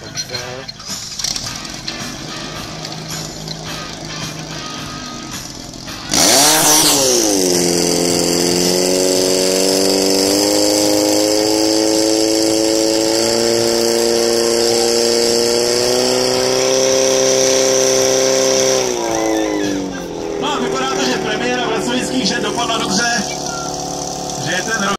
počkat. No, vypadá to, že premiéra Vracelických žen dopadla dobře, že ten